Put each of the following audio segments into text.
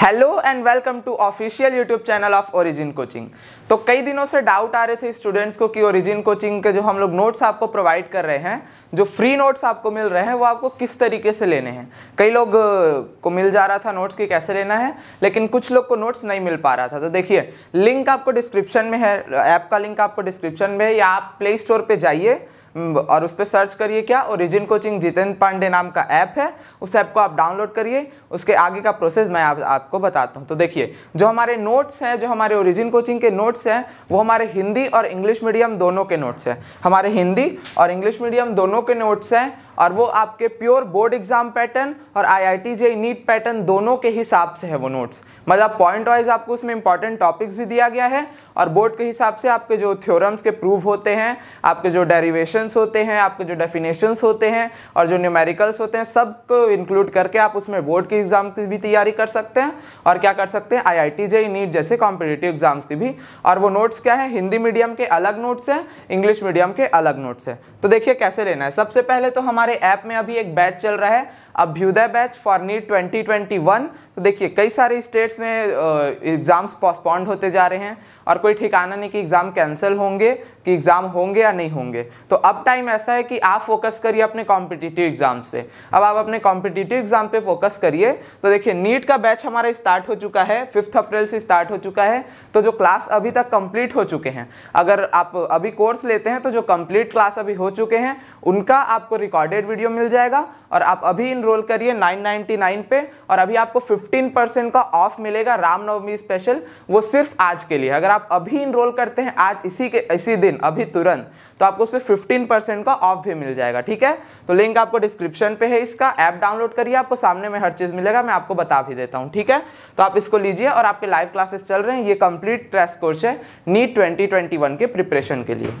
Hello and welcome to official YouTube channel of Origin coaching तो कई दिनों से डाउट आ रहे थे स्टूडेंट्स को कि ओरिजिन कोचिंग के जो हम लोग नोट्स आपको प्रोवाइड कर रहे हैं, जो फ्री नोट्स आपको मिल रहे हैं, वो आपको किस तरीके से लेने हैं? कई लोग को मिल जा रहा था नोट्स की कैसे लेना है, लेकिन कुछ लोग को नोट्स नहीं मिल पा रहा था। तो देखिए लिंक आपको डिस्क्रिप्शन में है ऐप का लिंक आपको डिस्क्रिप्शन में है, या आप प्ले स्टोर पर जाइए और उस पर सर्च करिए क्या? ओरिजिन कोचिंग जितेंद्र पांडे नाम का ऐप है। उस ऐप को आप डाउनलोड करिए। उसके आगे का प्रोसेस मैं आप, आपको बताता हूँ। तो देखिए जो हमारे नोट्स हैं जो हमारे ओरिजिन कोचिंग के नोट्स हैं वो हमारे हिंदी और इंग्लिश मीडियम दोनों के नोट्स हैं। हमारे हिंदी और इंग्लिश मीडियम दोनों के नोट्स हैं। और वो आपके प्योर बोर्ड एग्ज़ाम पैटर्न और I I T JEE NEET pattern दोनों के हिसाब से है वो नोट्स मतलब पॉइंट वाइज आपको उसमें इंपॉर्टेंट टॉपिक्स भी दिया गया है और बोर्ड के हिसाब से आपके जो थ्योरम्स के प्रूव होते हैं, आपके जो डेरिवेशंस होते हैं, आपके जो डेफिनेशंस होते हैं और जो न्यूमेरिकल्स होते हैं सबको इंक्लूड करके आप उसमें बोर्ड के एग्ज़ाम की भी तैयारी कर सकते हैं और क्या कर सकते हैं? आई आई टी नीट जैसे कॉम्पिटेटिव एग्ज़ाम्स की भी। और वो नोट्स क्या है? हिंदी मीडियम के अलग नोट्स हैं इंग्लिश मीडियम के अलग नोट्स हैं। तो देखिए कैसे लेना है। सबसे पहले तो हमारे ऐप में अभी एक बैच चल रहा है। अभ्युदय बैच फॉर नीट 2021 तो देखिए, कई सारे स्टेट्स में एग्ज़ाम्स पोस्टपॉन्ड होते जा रहे हैं और कोई ठिकाना नहीं कि एग्ज़ाम कैंसिल होंगे, कि एग्ज़ाम होंगे या नहीं होंगे। तो अब टाइम ऐसा है कि आप फोकस करिए अपने कॉम्पिटिटिव एग्ज़ाम्स पे अब आप अपने कॉम्पिटिटिव एग्ज़ाम पे फोकस करिए। तो देखिए, नीट का बैच हमारा स्टार्ट हो चुका है फिफ्थ अप्रैल से स्टार्ट हो चुका है। तो जो क्लास अभी तक कंप्लीट हो चुके हैं, अगर आप अभी कोर्स लेते हैं तो जो कंप्लीट क्लास अभी हो चुके हैं, उनका आपको रिकॉर्डेड वीडियो मिल जाएगा और आप अभी इनरोल करिए 999 पे और अभी आपको 15 परसेंट का ऑफ़ मिलेगा रामनवमी स्पेशल वो सिर्फ़ आज के लिए। अगर आप अभी इनरोल करते हैं, आज इसी के, इसी दिन, अभी तुरंत तो आपको उस पर फिफ्टीन का ऑफ़ भी मिल जाएगा, ठीक है? तो लिंक आपको डिस्क्रिप्शन पे है इसका ऐप डाउनलोड करिए, आपको सामने में हर चीज़ मिलेगा, मैं आपको बता भी देता हूँ, ठीक है? तो आप इसको लीजिए और आपके लाइव क्लासेस चल रहे हैं, ये कंप्लीट ट्रेस कोर्स है, नीट ट्वेंटी के प्रिपरेशन के लिए।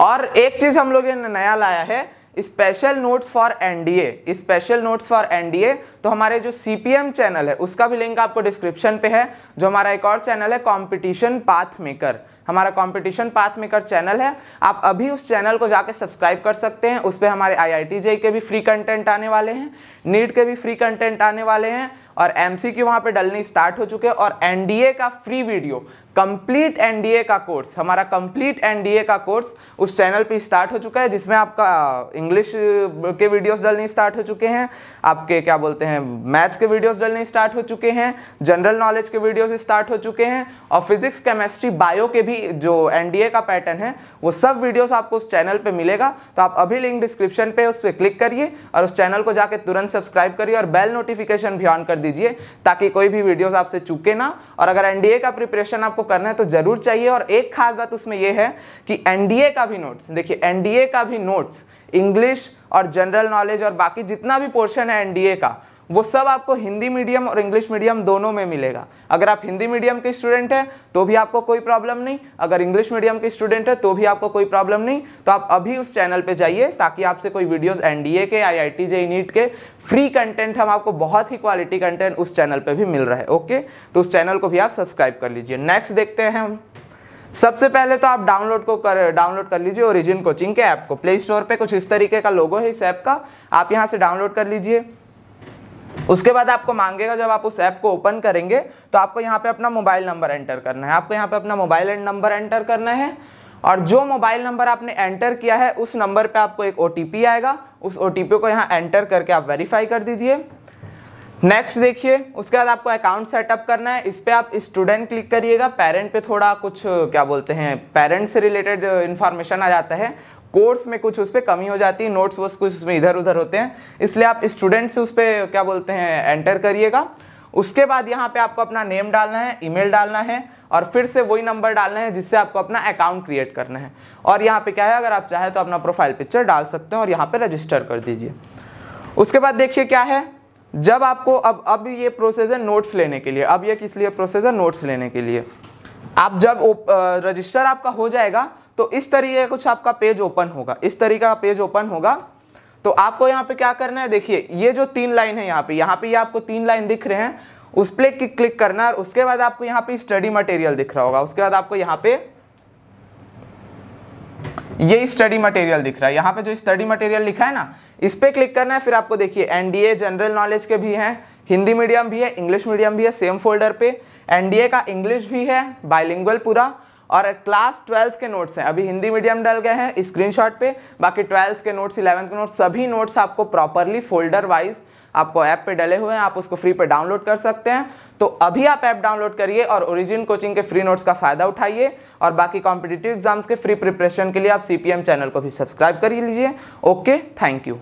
और एक चीज़ हम लोग ने नया लाया है special notes for NDA, special notes for NDA तो हमारे जो सीपीएम चैनल है, उसका भी लिंक आपको डिस्क्रिप्शन पे है, जो हमारा एक और चैनल है कंपटीशन पाथ मेकर हमारा कंपटीशन पाथ मेकर चैनल है। आप अभी उस चैनल को जाके सब्सक्राइब कर सकते हैं, उस पर हमारे आई आई टी के भी फ्री कंटेंट आने वाले हैं नीट के भी फ्री कंटेंट आने वाले हैं, और एम सी वहाँ पर डलनी स्टार्ट हो चुके हैं, और एनडीए का फ्री वीडियो कंप्लीट एनडीए का कोर्स हमारा कंप्लीट एनडीए का कोर्स उस चैनल पे स्टार्ट हो चुका है, जिसमें आपका इंग्लिश के वीडियोस डलने स्टार्ट हो चुके हैं, आपके क्या बोलते हैं मैथ्स के वीडियोस डलने स्टार्ट हो चुके हैं जनरल नॉलेज के वीडियोस स्टार्ट हो चुके हैं, और फिजिक्स केमेस्ट्री बायो के भी जो एनडीए का पैटर्न है, वो सब वीडियोस आपको उस चैनल पर मिलेगा। तो आप अभी लिंक डिस्क्रिप्शन पर उस पर क्लिक करिए और उस चैनल को जाकर तुरंत सब्सक्राइब करिए और बेल नोटिफिकेशन भी ऑन कर दीजिए, ताकि कोई भी वीडियोज़ आपसे चूके ना। और अगर एनडीए का प्रिपरेशन आपको करना है तो ज़रूर चाहिए। और एक खास बात उसमें यह है कि एनडीए का भी नोट्स देखिए एनडीए का भी नोट्स इंग्लिश और जनरल नॉलेज और बाकी जितना भी पोर्शन है एनडीए का वो सब आपको हिंदी मीडियम और इंग्लिश मीडियम दोनों में मिलेगा। अगर आप हिंदी मीडियम के स्टूडेंट हैं तो भी आपको कोई प्रॉब्लम नहीं। अगर इंग्लिश मीडियम के स्टूडेंट है तो भी आपको कोई प्रॉब्लम नहीं। तो आप अभी उस चैनल पे जाइए, ताकि आपसे कोई वीडियोस एनडीए के आई आई नीट के, फ्री कंटेंट हम आपको बहुत ही क्वालिटी कंटेंट उस चैनल पर भी मिल रहा है, ओके? तो उस चैनल को भी आप सब्सक्राइब कर लीजिए। नेक्स्ट देखते हैं हम। सबसे पहले तो आप डाउनलोड को कर, डाउनलोड कर लीजिए ओरिजिन कोचिंग के ऐप को। प्ले स्टोर पे कुछ इस तरीके का लोगो है इस ऐप का। आप यहाँ से डाउनलोड कर लीजिए। उसके बाद आपको मांगेगा, जब आप उस ऐप को ओपन करेंगे तो आपको यहाँ पे अपना मोबाइल नंबर एंटर करना है। आपको यहाँ पे अपना मोबाइल नंबर एंटर करना है। और जो मोबाइल नंबर आपने एंटर किया है, उस नंबर पे आपको एक ओटीपी आएगा। उस ओटीपी को यहाँ एंटर करके आप वेरीफाई कर दीजिए। नेक्स्ट देखिए, उसके बाद आपको अकाउंट सेटअप करना है। इस पर आप स्टूडेंट क्लिक करिएगा। पेरेंट पे थोड़ा कुछ, क्या बोलते हैं पेरेंट से रिलेटेड इन्फॉर्मेशन आ जाता है। कोर्स में कुछ उस पर कमी हो जाती है। नोट्स वोट्स कुछ उसमें इधर उधर होते हैं। इसलिए आप स्टूडेंट से उस पर क्या बोलते हैं एंटर करिएगा। उसके बाद यहाँ पे आपको अपना नेम डालना है ईमेल डालना है और फिर से वही नंबर डालना है जिससे आपको अपना अकाउंट क्रिएट करना है। और यहाँ पे क्या है, अगर आप चाहें तो अपना प्रोफ़ाइल पिक्चर डाल सकते हैं और यहाँ पे रजिस्टर कर दीजिए। उसके बाद देखिए क्या है। जब आपको अब अब ये प्रोसेस है नोट्स लेने के लिए, अब ये किस लिए प्रोसेस है नोट्स लेने के लिए? आप जब रजिस्टर आपका हो जाएगा तो इस तरीके कुछ आपका पेज ओपन होगा। इस तरीके का पेज ओपन होगा। तो आपको यहाँ पे क्या करना है, देखिए, ये जो तीन लाइन है यहाँ पे यहाँ पे ये आपको तीन लाइन दिख रहे हैं। उस पर क्लिक करना है, और उसके बाद आपको यहाँ पे स्टडी मटेरियल दिख रहा होगा। उसके बाद आपको यहाँ पे ये स्टडी मटेरियल दिख रहा है। यहाँ पे जो स्टडी मटेरियल लिखा है ना, इस पर क्लिक करना है, फिर आपको देखिए एनडीए जनरल नॉलेज के भी हैं, हिंदी मीडियम भी है इंग्लिश मीडियम भी है सेम फोल्डर पे। एनडीए का इंग्लिश भी है बाइलिंगुअल पूरा, और क्लास ट्वेल्थ के नोट्स हैं। अभी हिंदी मीडियम डल गए हैं स्क्रीनशॉट पे। बाकी ट्वेल्थ के नोट्स इलेवंथ के नोट्स सभी नोट्स आपको प्रॉपरली फोल्डर वाइज आपको ऐप पे डले हुए हैं, आप उसको फ्री पे डाउनलोड कर सकते हैं। तो अभी आप ऐप डाउनलोड करिए और ओरिजिन कोचिंग के फ्री नोट्स का फ़ायदा उठाइए और बाकी कॉम्पिटेटिव एग्ज़ाम्स के फ्री प्रिपरेशन के लिए आप सीपीएम चैनल को भी सब्सक्राइब कर लीजिए। Okay thank you